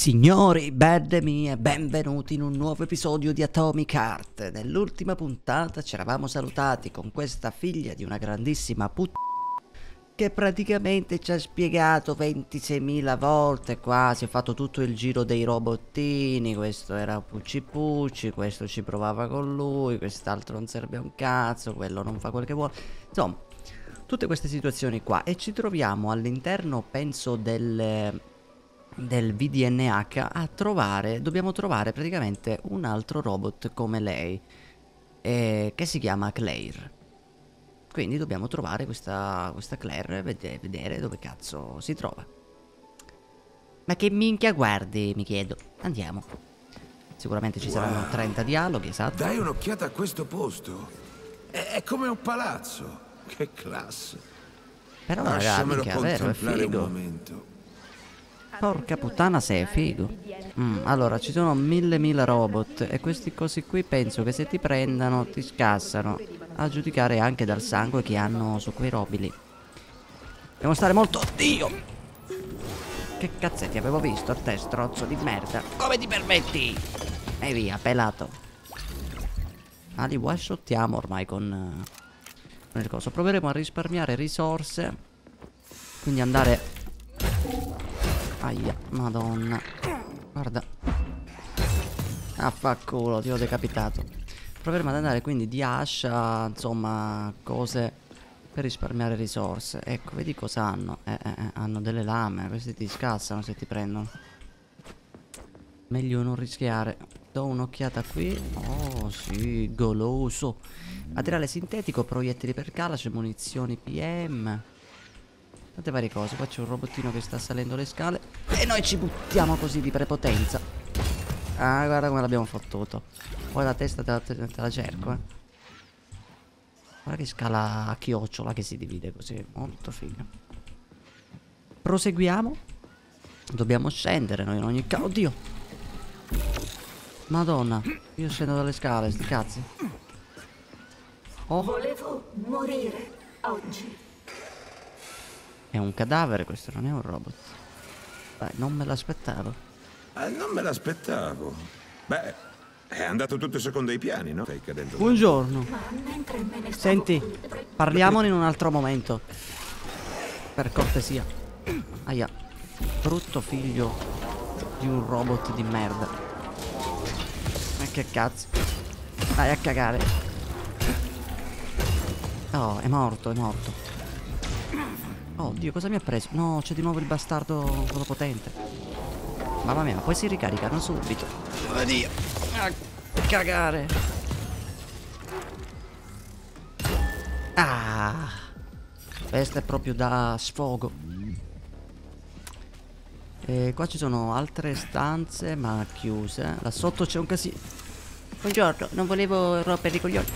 Signori, belle mie, benvenuti in un nuovo episodio di Atomic Heart. Nell'ultima puntata ci eravamo salutati con questa figlia di una grandissima put... che praticamente ci ha spiegato 26.000 volte quasi, ha fatto tutto il giro dei robottini, questo era Pucci Pucci, questo ci provava con lui, quest'altro non serve un cazzo, quello non fa quel che vuole. Insomma, tutte queste situazioni qua e ci troviamo all'interno, penso, del del VDNH a trovare, dobbiamo trovare praticamente un altro robot come lei, eh, che si chiama Claire. Quindi dobbiamo trovare questa, questa Claire e vedere, vedere dove cazzo si trova. Ma che minchia guardi, mi chiedo. Andiamo. Sicuramente ci wow. saranno 30 dialoghi, esatto. Dai un'occhiata a questo posto. È, è, come un palazzo. Che classe. Però, raga, minchia, vero, è figo. Un momento. Porca puttana sei figo. Mm, Allora ci sono mille mille robot E questi cosi qui penso che se ti prendano Ti scassano A giudicare anche dal sangue che hanno su quei robili Devo stare molto Oddio Che cazzetti avevo visto te strozzo di merda. Come ti permetti? E via pelato. Ah li one shottiamo ormai con Con il coso. Proveremo a risparmiare risorse Quindi andare Aia, madonna. Guarda. Affanculo, ti ho decapitato. Proveremo ad andare quindi di ascia, insomma, cose per risparmiare risorse. Ecco, vedi cosa hanno. Eh, eh, eh, hanno delle lame, questi ti scassano se ti prendono. Meglio non rischiare. Do un'occhiata qui. Oh, sì, goloso. Materiale sintetico, proiettili per calace, munizioni PM. Tante varie cose. Qua c'è un robottino che sta salendo le scale. E noi ci buttiamo così di prepotenza. Ah, guarda come l'abbiamo fottuto. Poi la testa te la, te, la cerco, eh. Guarda che scala a chiocciola che si divide così. Molto figa. Proseguiamo. Dobbiamo scendere noi in ogni caso. Oddio. Madonna. Io scendo dalle scale, sti cazzi. Oh. Volevo morire oggi. È un cadavere questo, non è un robot. Beh, non me l'aspettavo. Eh, non me l'aspettavo. Beh, è andato tutto secondo i piani, no? Stai cadendo. Buongiorno. Senti, parliamone in un altro momento. Per cortesia. Aia. Brutto figlio di un robot di merda. Ma che cazzo. Vai a cagare. Oh, è morto, è morto. Oddio, cosa mi ha preso? No, c'è di nuovo il bastardo quello potente. Mamma mia, poi si ricaricano subito. Oddio. Ah, cagare. Ah. Questa è proprio da sfogo. E qua ci sono altre stanze, ma chiuse. Là sotto c'è un casino. Buongiorno, non volevo rompere i coglioni.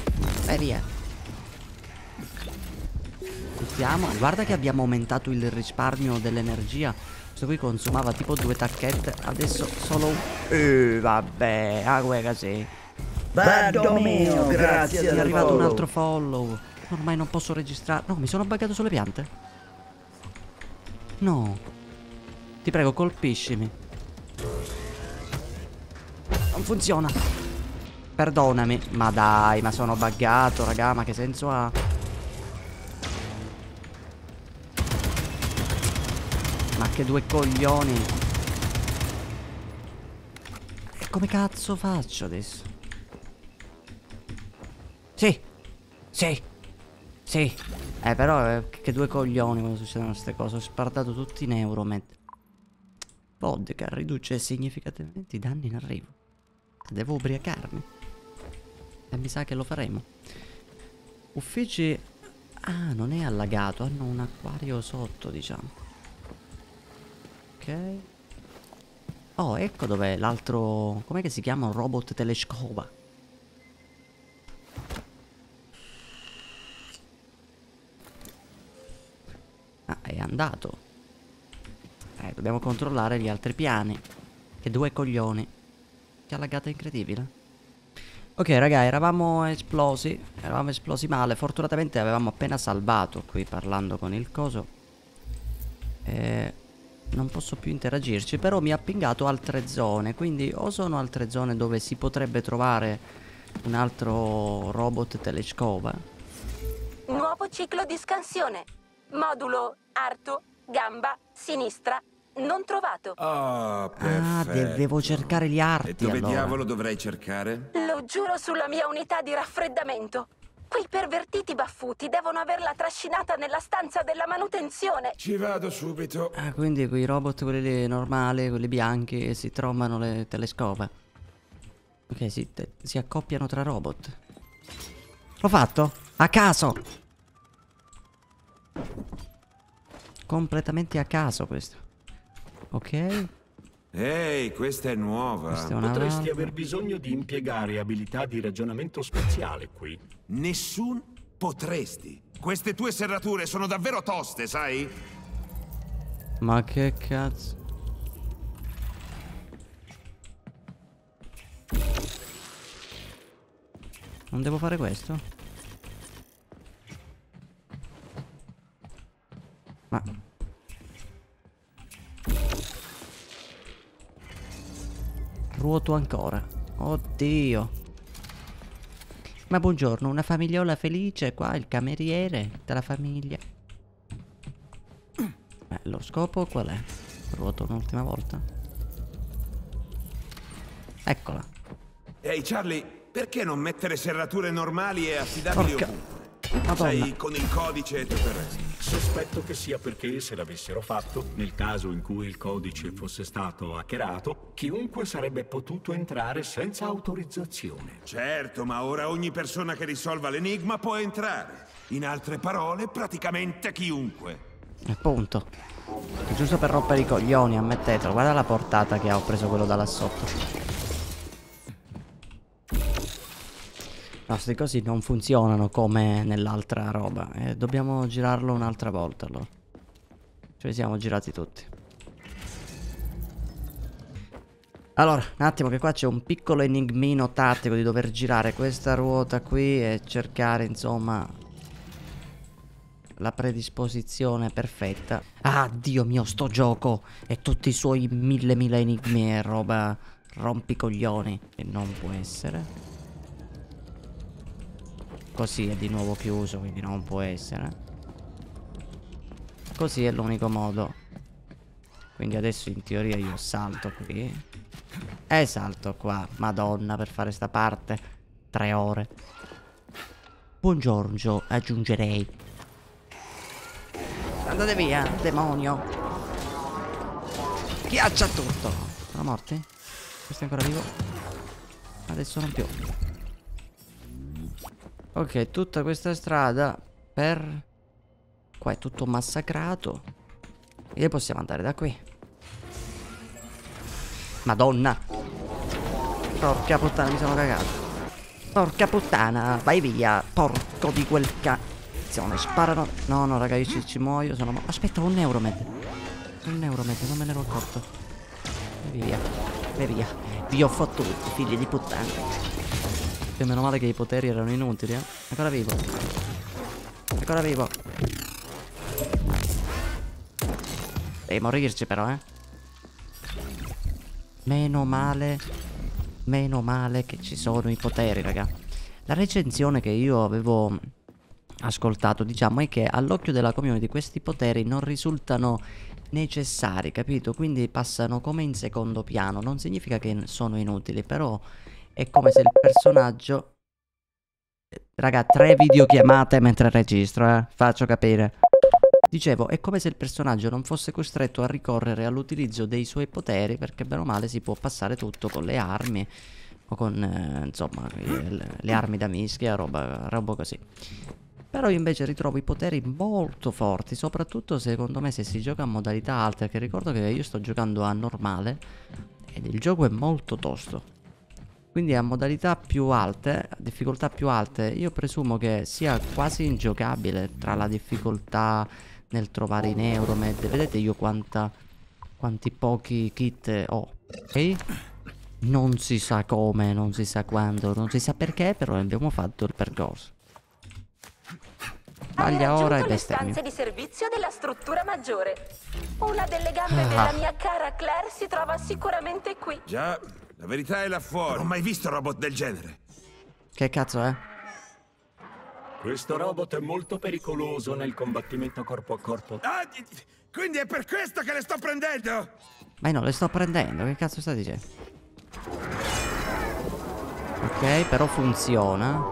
Vai via. Mettiamo Guarda che abbiamo aumentato il risparmio dell'energia. Questo qui consumava tipo due tacchette Adesso solo un. Eh vabbè Ah guarda sì. Bello mio Grazie È arrivato follow. un altro follow. Ormai non posso registrare. No mi sono buggato sulle piante. No. Ti prego colpiscimi. Non funziona. Perdonami Ma dai ma sono buggato raga Ma che senso ha che due coglioni. E come cazzo faccio adesso? Sì Sì Sì. Eh però eh, che due coglioni quando succedono queste cose. Ho spartato tutti in Euromed Vodka riduce significativamente i danni in arrivo. Devo ubriacarmi. E mi sa che lo faremo. Uffici. Ah non è allagato. Hanno un acquario sotto diciamo Ok. Oh, ecco dov'è l'altro... Com'è che si chiama? Robot telescopa. Ah, è andato. Eh, dobbiamo controllare gli altri piani. Che due coglioni. Che allagata incredibile. Ok, raga, eravamo esplosi. Eravamo esplosi male. Fortunatamente avevamo appena salvato qui parlando con il coso. Eh... non posso più interagirci, però mi ha pingato altre zone, quindi o sono altre zone dove si potrebbe trovare un altro robot telescopa. Nuovo ciclo di scansione. Modulo arto, gamba, sinistra, non trovato. Oh, Ah, perfetto. devo cercare gli arti E dove allora. diavolo dovrei cercare? Lo giuro sulla mia unità di raffreddamento. Quei pervertiti baffuti devono averla trascinata nella stanza della manutenzione. Ci vado subito. Ah, quindi quei robot, quelli normali, quelli bianchi, si trovano le telescope. Ok, si, te- si accoppiano tra robot. L'ho fatto? A caso! Completamente a caso questo. Ok, Ehi, questa è nuova. questa è una Potresti aver bisogno di impiegare abilità di ragionamento spaziale qui. Nessun potresti. Queste tue serrature sono davvero toste, sai? Ma che cazzo? Non devo fare questo? Ma... Ruoto ancora. Oddio. Ma buongiorno, una famigliola felice qua, il cameriere della famiglia. Eh, lo scopo qual è? Ruoto un'ultima volta. Eccola. Ehi, Charlie, perché non mettere serrature normali e affidabili Porca- ovunque? Madonna. Sai, con il codice e tutto il resto. Sospetto che sia perché se l'avessero fatto, nel caso in cui il codice fosse stato hackerato, chiunque sarebbe potuto entrare senza autorizzazione. Certo, ma ora ogni persona che risolva l'enigma può entrare. In altre parole, praticamente chiunque. Appunto. È giusto per rompere i coglioni, ammettetelo. Guarda la portata che ha, ho preso quello da là sotto. No, queste cose non funzionano come nell'altra roba. Eh, dobbiamo girarlo un'altra volta allora. Ci siamo girati tutti. Allora, un attimo che qua c'è un piccolo enigmino tattico di dover girare questa ruota qui e cercare, insomma, la predisposizione perfetta. Ah, Dio mio, sto gioco e tutti i suoi mille mille enigmi e roba rompicoglioni. E non può essere. Così è di nuovo chiuso, quindi non può essere. Così è l'unico modo. Quindi adesso in teoria io salto qui. E salto qua. Madonna, per fare sta parte. Tre ore. Buongiorno, aggiungerei. Andate via, demonio. Schiaccia tutto. Sono morti? Questo è ancora vivo? Adesso non più. Ok, tutta questa strada per... Qua è tutto massacrato. E possiamo andare da qui. Madonna. Porca puttana, mi sono cagato. Porca puttana, vai via. Porco di quel ca... Attenzione, sparano. No, no, raga, io ci, ci muoio. Sono Aspetta, un Neuromed. Un Neuromed, non me ne ero accorto. Vai via. Vai via. Vi ho fottuti, figli di puttana. E meno male che i poteri erano inutili, eh. Ancora vivo. Ancora vivo. Devi morirci però, eh. Meno male. Meno male che ci sono i poteri, raga. La recensione che io avevo ascoltato, diciamo, è che all'occhio della community questi poteri non risultano necessari, capito? Quindi passano come in secondo piano. Non significa che sono inutili, però è come se il personaggio... Raga, tre videochiamate mentre registro, eh. Faccio capire. Dicevo, è come se il personaggio non fosse costretto a ricorrere all'utilizzo dei suoi poteri, perché bene o male si può passare tutto con le armi, o con, eh, insomma, le, le armi da mischia, roba, roba così. Però io invece ritrovo i poteri molto forti, soprattutto secondo me se si gioca a modalità alta, che ricordo che io sto giocando a normale, ed il gioco è molto tosto. Quindi a modalità più alte, a difficoltà più alte, io presumo che sia quasi ingiocabile tra la difficoltà nel trovare i Neuromed. Vedete io quanta, quanti pochi kit ho, ok? Non si sa come, non si sa quando, non si sa perché, però abbiamo fatto il percorso. Hai Maglia ora e raggiunto le bestemmio. stanze di servizio della struttura maggiore. Una delle gambe Ah. della mia cara Claire si trova sicuramente qui. Già, la verità è là fuori. Non ho mai visto robot del genere. Che cazzo è? Questo robot è molto pericoloso nel combattimento corpo a corpo. Ah, di- quindi è per questo che le sto prendendo? Ma non le sto prendendo, che cazzo stai dicendo? Ok, però funziona.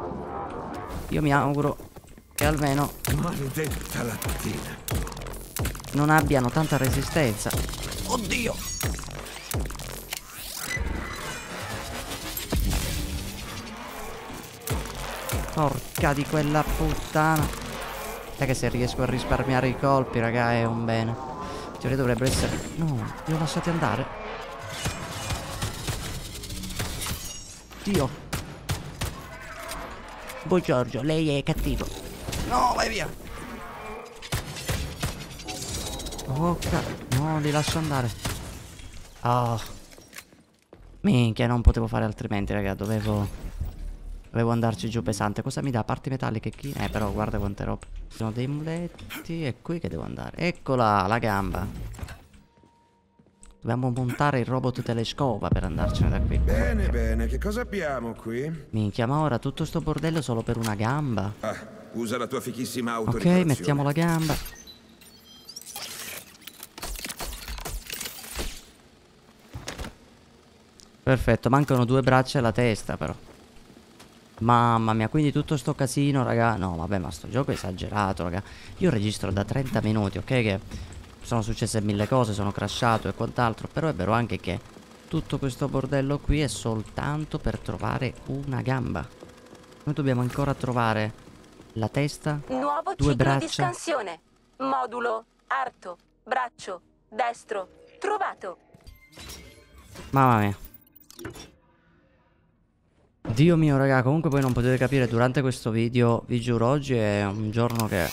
Io mi auguro che almeno Maledetta lattina. non abbiano tanta resistenza. Oddio! Porca di quella puttana. Sai che se riesco a risparmiare i colpi, raga, è un bene. Teoria dovrebbero essere... No, li ho lasciati andare. Dio. Boh Giorgio, lei è cattivo. No, vai via. Oh, no, li lascio andare. Ah. Minchia, non potevo fare altrimenti, raga. Dovevo. Dovevo andarci giù pesante. Cosa mi dà? Parti metalliche chi? Eh, però guarda quante robe. Ci sono dei muletti. È qui che devo andare. Eccola, la gamba. Dobbiamo montare il robot telescopa per andarcene da qui. Bene, bene, che cosa abbiamo qui? Minchia, ma ora tutto sto bordello solo per una gamba. Ah, usa la tua fichissima Ok, autoriparazione. mettiamo la gamba. Perfetto, mancano due braccia e la testa però. Mamma mia, quindi tutto sto casino, raga. No, vabbè, ma sto gioco è esagerato, raga. Io registro da 30 minuti, ok? Che sono successe mille cose, sono crashato e quant'altro. Però è vero anche che tutto questo bordello qui è soltanto per trovare una gamba. Noi dobbiamo ancora trovare la testa, Nuovo due ciclo di braccia. scansione. Modulo arto, braccio, destro. Trovato. Mamma mia. Dio mio raga, comunque voi non potete capire durante questo video, vi giuro oggi è un giorno che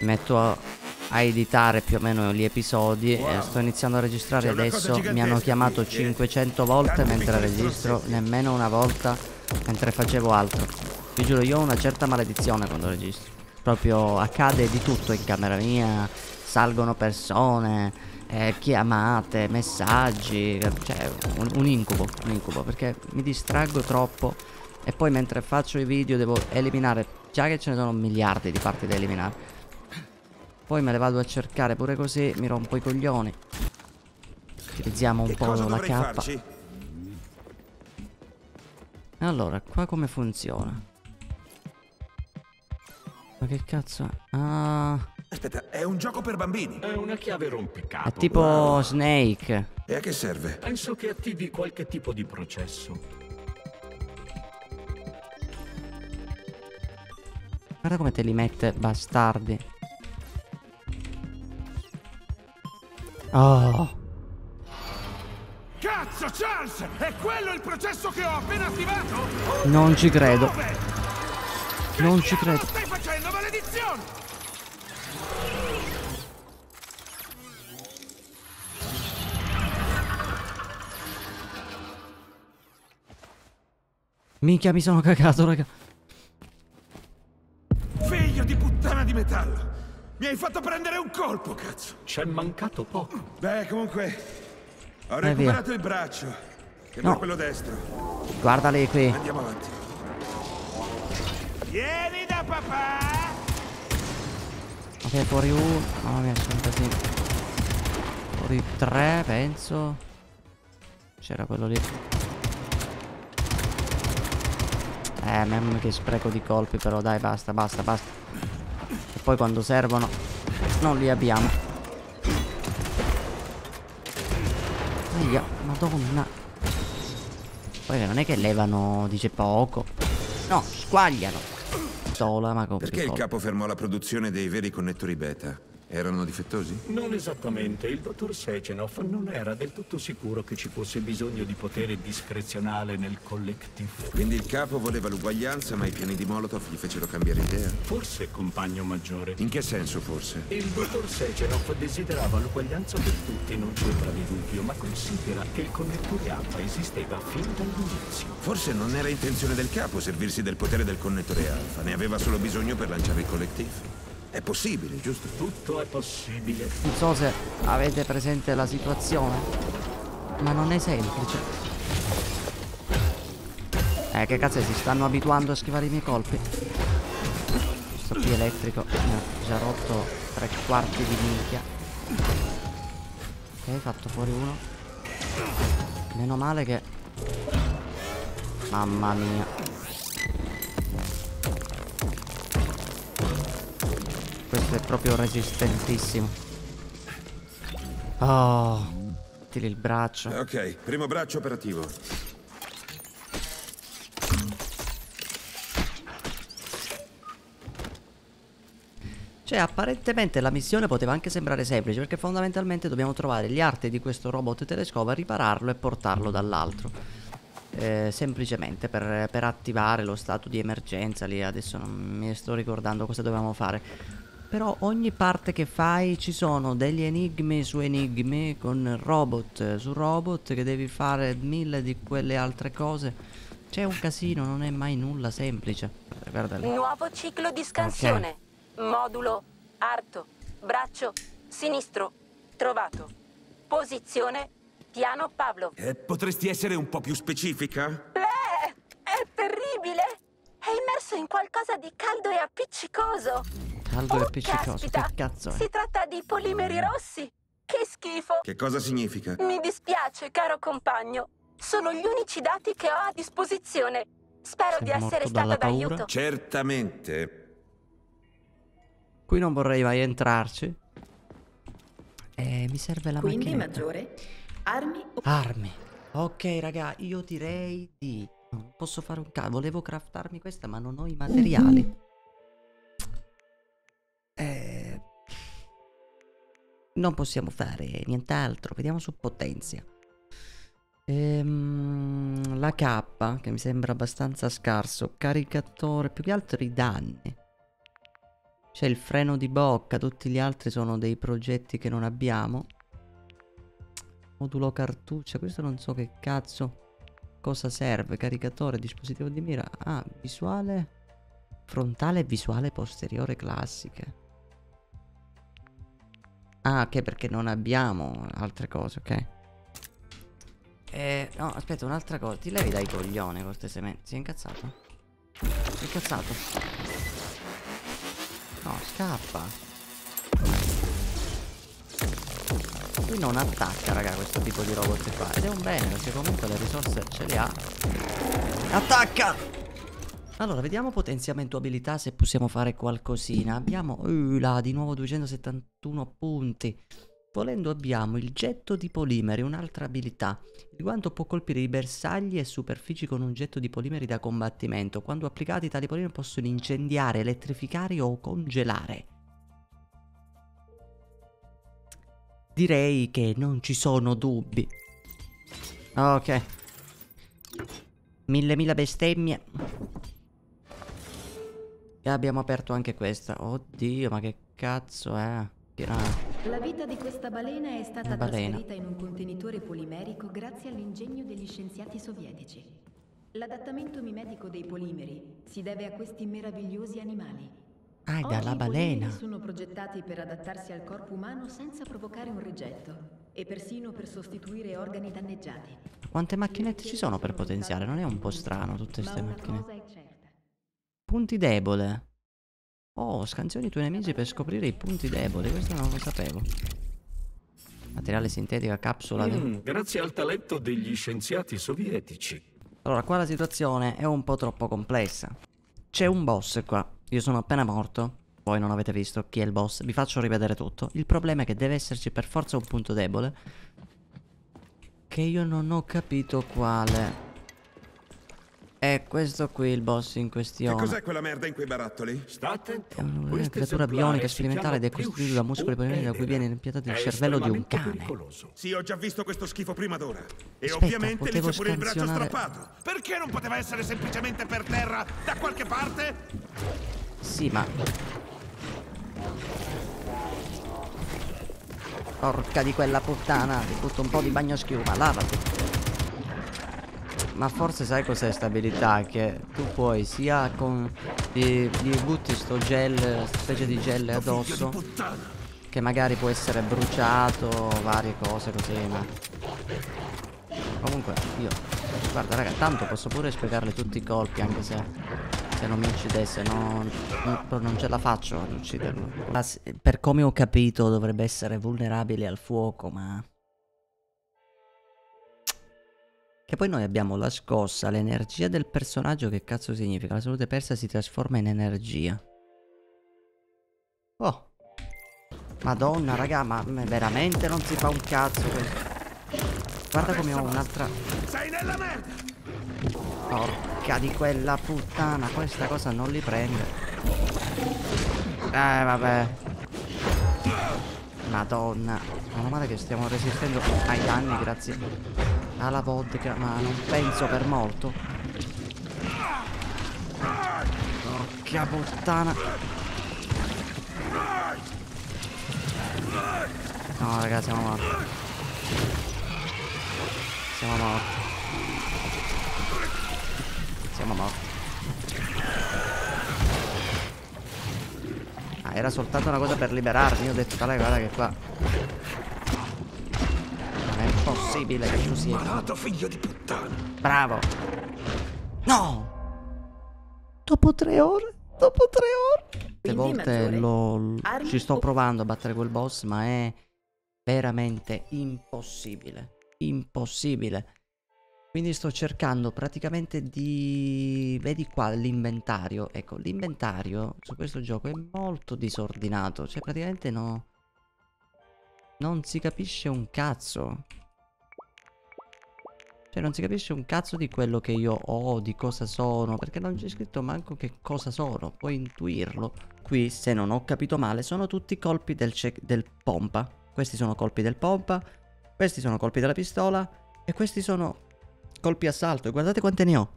metto a, a editare più o meno gli episodi e sto iniziando a registrare adesso, mi hanno chiamato qui, che- 500 volte tanti mentre registro, nemmeno una volta mentre facevo altro. Vi giuro, io ho una certa maledizione quando registro. Proprio accade di tutto in camera mia, salgono persone, eh, chiamate, messaggi, cioè un, un incubo, un incubo, perché mi distraggo troppo e poi mentre faccio i video devo eliminare, già che ce ne sono miliardi di parti da eliminare. Poi me le vado a cercare pure così, mi rompo i coglioni. Utilizziamo un po' la K. farci? Allora, qua come funziona? Ma che cazzo è? Ah, Aspetta, è un gioco per bambini. È una chiave rompicapo. è tipo Snake. E a che serve? Penso che attivi qualche tipo di processo. Guarda come te li mette, bastardi. Oh, Cazzo, Charles! È quello il processo che ho appena attivato? non ci credo. Non ci credo. stai facendo, maledizione? Minchia, mi sono cagato, raga. Figlio di puttana di metallo! Mi hai fatto prendere un colpo, cazzo! C'è mancato poco. Beh, comunque, ho via. recuperato il braccio. Che non No. è quello destro. Guardali qui. Andiamo avanti. Vieni da papà! Ok, fuori uno. Mamma mia, sono casino. Fuori tre, penso. C'era quello lì. Eh, mamma che spreco di colpi però, dai, basta, basta, basta. E poi quando servono, non li abbiamo. Aia, madonna. Poi non è che levano, dice poco. No, squagliano. Pistola, ma con Perché il capo fermò la produzione dei veri connettori beta? Erano difettosi? Non esattamente, il dottor Sechenov non era del tutto sicuro che ci fosse bisogno di potere discrezionale nel collective. Quindi il capo voleva l'uguaglianza, ma i piani di Molotov gli fecero cambiare idea? Forse compagno maggiore. In che senso, forse? Il dottor Sechenov desiderava l'uguaglianza per tutti, non c'entra di dubbio, ma considera che il connettore alfa esisteva fin dall'inizio. Forse non era intenzione del capo servirsi del potere del connettore alfa, ne aveva solo bisogno per lanciare il collective. È possibile, giusto? Tutto è possibile. Non so se avete presente la situazione, ma non è semplice. Eh, che cazzo si stanno abituando a schivare i miei colpi. Questo qui elettrico mi ha già rotto tre quarti di minchia. Ok, fatto fuori uno. Meno male che... Mamma mia. Questo è proprio resistentissimo. Oh, tiri il braccio. Ok, primo braccio operativo. Cioè, apparentemente la missione poteva anche sembrare semplice, perché fondamentalmente dobbiamo trovare gli arti di questo robot telescopo, ripararlo e portarlo dall'altro. Eh, semplicemente per, per attivare lo stato di emergenza lì, adesso non mi sto ricordando cosa dovevamo fare. Però ogni parte che fai ci sono degli enigmi su enigmi con robot su robot che devi fare mille di quelle altre cose. C'è un casino, non è mai nulla semplice. Guarda lì. Nuovo ciclo di scansione. Modulo arto. Braccio sinistro. Trovato. Posizione piano Pavlov. Eh, potresti essere un po' più specifica? Eh, è terribile. È immerso in qualcosa di caldo e appiccicoso. Caldo e Oh, appiccicoso, caspita. che cazzo è? Si tratta di polimeri rossi. Che schifo. Che cosa significa? Mi dispiace, caro compagno. Sono gli unici dati che ho a disposizione. Spero Sei di essere stata d'aiuto. Certamente. Qui non vorrei mai entrarci. Eh, mi serve la Quindi macchinetta. maggiore, armi o Armi. Ok, raga, io direi di... Non posso fare un cavolo. Volevo craftarmi questa, ma non ho i materiali. Non possiamo fare nient'altro. Vediamo su potenzia. Ehm, la K, che mi sembra abbastanza scarso. Caricatore, più che altro i danni. C'è il freno di bocca, tutti gli altri sono dei progetti che non abbiamo. Modulo cartuccia, questo non so che cazzo cosa serve. Caricatore, dispositivo di mira. Ah, visuale frontale e visuale posteriore classiche. Ah, ok, perché non abbiamo altre cose, ok. Eh, no, aspetta, un'altra cosa. Ti levi dai coglioni, cortesemente. Si è incazzato? Si è incazzato? No, scappa. Lui non attacca, raga, questo tipo di robot qua. Ed è un bene, perché comunque le risorse ce le ha. Attacca! Allora, vediamo potenziamento abilità se possiamo fare qualcosina. Abbiamo... Uh, là, di nuovo 271 punti. Volendo abbiamo il getto di polimeri, un'altra abilità. Il guanto può colpire i bersagli e superfici con un getto di polimeri da combattimento. Quando applicati tali polimeri possono incendiare, elettrificare o congelare. Direi che non ci sono dubbi. Ok. Mille mila bestemmie. E abbiamo aperto anche questa. Oddio, ma che cazzo è? Ah. La vita di questa balena è stata balena. trasferita in un contenitore polimerico grazie all'ingegno degli scienziati sovietici. L'adattamento mimetico dei polimeri si deve a questi meravigliosi animali. Ah, dalla i balena. polimeri sono progettati per adattarsi al corpo umano senza provocare un rigetto e persino per sostituire organi danneggiati. Quante macchinette ci sono per potenziare? Non è un po' strano tutte queste una macchine. cosa è certa. Punti debole. Oh, scansioni i tuoi nemici per scoprire i punti deboli. Questo non lo sapevo. Materiale sintetica, capsula. di- Mm, grazie al talento degli scienziati sovietici. Allora, qua la situazione è un po' troppo complessa. C'è un boss qua. Io sono appena morto. Voi non avete visto chi è il boss. Vi faccio rivedere tutto. Il problema è che deve esserci per forza un punto debole. Che io non ho capito quale. È questo qui il boss in Che questione. cos'è quella merda in quei barattoli? Sta attento. È una creatura bionica sperimentale ed è chiama costituito da muscoli polimeri da cui viene impiantato il cervello di un cane. pericoloso. Sì, ho già visto questo schifo prima d'ora. E Aspetta, ovviamente lì potevo c'è pure il braccio strappato. Perché non poteva essere semplicemente per terra da qualche parte? Sì, ma. Porca di quella puttana, ti butto un po' di bagno schiuma, lavati. Ma forse sai cos'è stabilità? Che tu puoi sia con... Gli, gli butti sto gel, specie di gel addosso Che magari può essere bruciato, varie cose così ma... Comunque io... Guarda raga, tanto posso pure spiegarle tutti i colpi anche se... Se non mi uccidesse non, non, ce la faccio ad ucciderlo Per come ho capito dovrebbe essere vulnerabile al fuoco ma... Che poi noi abbiamo la scossa, l'energia del personaggio, che cazzo significa? La salute persa si trasforma in energia. Oh. Madonna, raga, ma veramente non si fa un cazzo questo. Guarda come ho un'altra... Sei nella merda! Porca di quella puttana, questa cosa non li prende. Eh, vabbè. Madonna. Meno male che stiamo resistendo ai danni, grazie alla vodka, ma non penso per molto. Porca puttana. No, ragazzi, siamo morti. Siamo morti. Siamo morti. Ah, era soltanto una cosa per liberarmi. Io ho detto, tale guarda che qua possibile che tu sia. Malato figlio di puttana. Bravo. No. Dopo tre ore? Dopo tre ore? Quante volte lo, ci sto provando a battere quel boss, ma è veramente impossibile. Impossibile. Quindi sto cercando praticamente di... Vedi qua l'inventario. Ecco, l'inventario su questo gioco è molto disordinato. Cioè, praticamente no... Non si capisce un cazzo. Cioè non si capisce un cazzo di quello che io ho, di cosa sono, perché non c'è scritto manco che cosa sono, puoi intuirlo. Qui, se non ho capito male, sono tutti colpi del, del pompa. Questi sono colpi del pompa, questi sono colpi della pistola e questi sono colpi assalto. E guardate quante ne ho.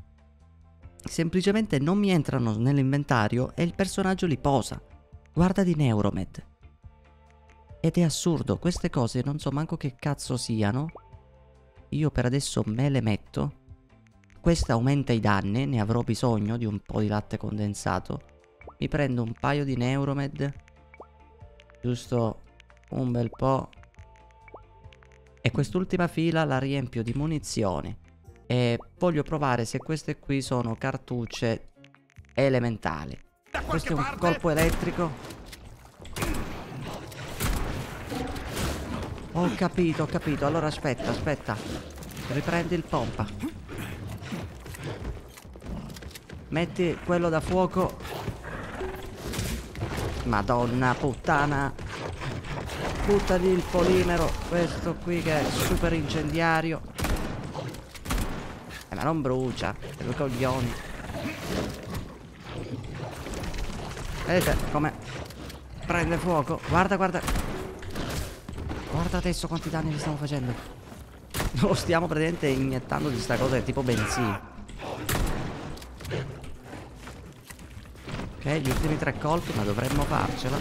Semplicemente non mi entrano nell'inventario e il personaggio li posa. Guarda di Neuromed. Ed è assurdo, queste cose non so manco che cazzo siano io per adesso me le metto. Questa aumenta i danni, ne avrò bisogno di un po' di latte condensato. Mi prendo un paio di Neuromed. Giusto un bel po'. E quest'ultima fila la riempio di munizioni. E voglio provare se queste qui sono cartucce elementali. Questo è un parte? colpo elettrico. Ho capito, ho capito. Allora aspetta, aspetta. Riprendi il pompa. Metti quello da fuoco. Madonna puttana. Buttagli il polimero. Questo qui che è super incendiario. Eh, ma non brucia. Per i coglioni. Vedete come prende fuoco. Guarda, guarda. Guarda adesso quanti danni gli stiamo facendo. Lo stiamo praticamente iniettando di sta cosa che è tipo benzina. Ok, gli ultimi tre colpi, ma dovremmo farcela.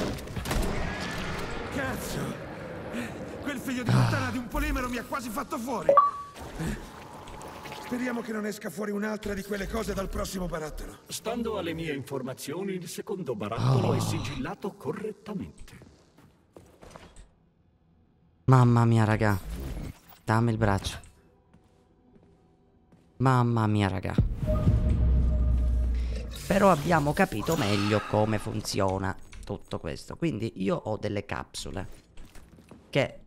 Cazzo! Quel figlio di puttana di un polimero mi ha quasi fatto fuori. Speriamo che non esca fuori un'altra di quelle cose dal prossimo barattolo. Stando alle mie informazioni, il secondo barattolo oh. è sigillato correttamente. Mamma mia, raga. Dammi il braccio. Mamma mia, raga. Però abbiamo capito meglio come funziona tutto questo. Quindi io ho delle capsule che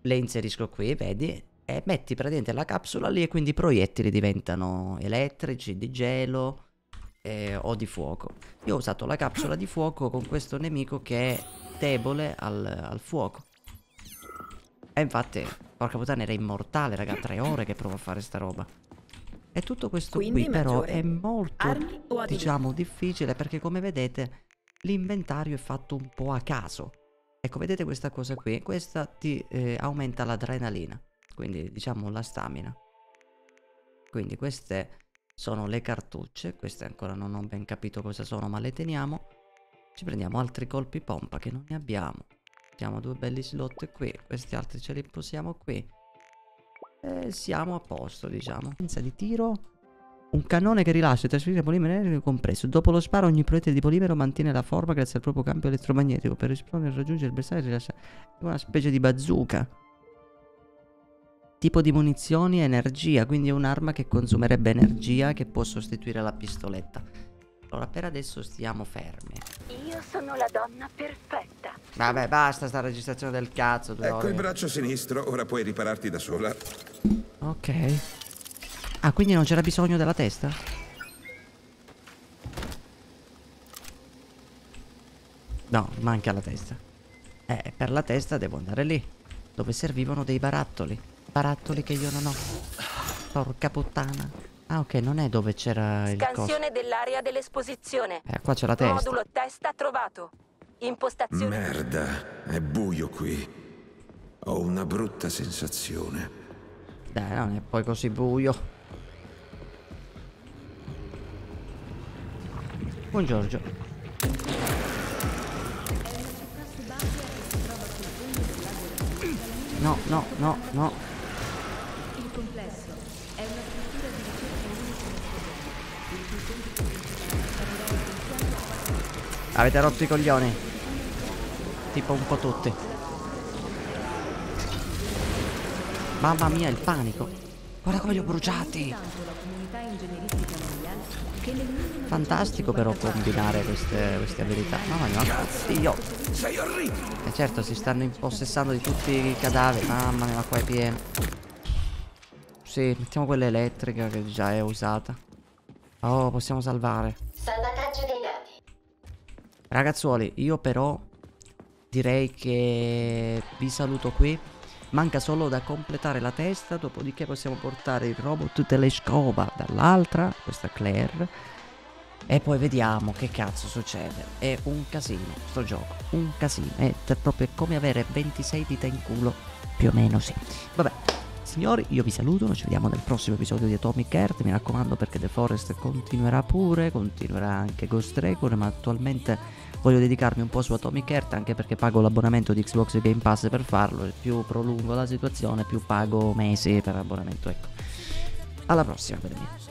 le inserisco qui, vedi? E metti praticamente la capsula lì e quindi i proiettili diventano elettrici, di gelo eh, o di fuoco. Io ho usato la capsula di fuoco con questo nemico che è debole al, al fuoco. E infatti, porca puttana, era immortale, raga, tre ore che provo a fare sta roba. E tutto questo Quindi, qui però è molto, diciamo, difficile perché come vedete l'inventario è fatto un po' a caso. Ecco, vedete questa cosa qui? Questa ti eh, aumenta l'adrenalina, quindi diciamo la stamina. Quindi queste sono le cartucce, queste ancora non ho ben capito cosa sono ma le teniamo. Ci prendiamo altri colpi pompa che non ne abbiamo. Mettiamo due belli slot qui. Questi altri ce li posiamo qui. E siamo a posto, diciamo. Senza di tiro. Un cannone che rilascia e trasferisce polimero energetico compresso. Dopo lo sparo ogni proiettile di polimero mantiene la forma grazie al proprio campo elettromagnetico. Per esplodere e raggiungere il bersaglio rilascia una specie di bazooka. Tipo di munizioni e energia, quindi è un'arma che consumerebbe energia che può sostituire la pistoletta. Allora, per adesso stiamo fermi. Io sono la donna perfetta. Vabbè, basta sta registrazione del cazzo. Due Ecco ore. il braccio sinistro, ora puoi ripararti da sola. Ok. Ah, quindi non c'era bisogno della testa? No, manca la testa. Eh, per la testa devo andare lì, dove servivano dei barattoli. Barattoli che io non ho. Porca puttana. Ah, ok, non è dove c'era il coso. Scansione dell'area dell'esposizione. Eh, qua c'è la testa. Modulo testa trovato. Impostazione. Merda, è buio qui. Ho una brutta sensazione. Dai, non è poi così buio. Buon Giorgio. No, no, no, no. Il complesso è una struttura di ricerca unica Avete rotto i coglioni. Tipo un po' tutti. Mamma mia, il panico. Guarda come li ho bruciati. Fantastico però combinare queste, queste abilità. Mamma mia, oddio. Sei orribile! E certo, si stanno impossessando di tutti i cadaveri. Mamma mia, ma qua è pieno. Sì, mettiamo quella elettrica che già è usata. Oh, possiamo salvare. Salvataggio dei dati. Ragazzuoli, io però direi che vi saluto qui. Manca solo da completare la testa, dopodiché possiamo portare il robot telescopa dall'altra, questa Claire. E poi vediamo che cazzo succede. È un casino sto gioco, un casino. È proprio come avere 26 dita in culo, più o meno sì. Vabbè, signori, io vi saluto, noi ci vediamo nel prossimo episodio di Atomic Earth. Mi raccomando perché The Forest continuerà pure, continuerà anche Ghost Recon, ma attualmente voglio dedicarmi un po' su Atomic Earth anche perché pago l'abbonamento di Xbox Game Pass per farlo. E più prolungo la situazione, più pago mesi per abbonamento. Ecco. Alla prossima, belli miei.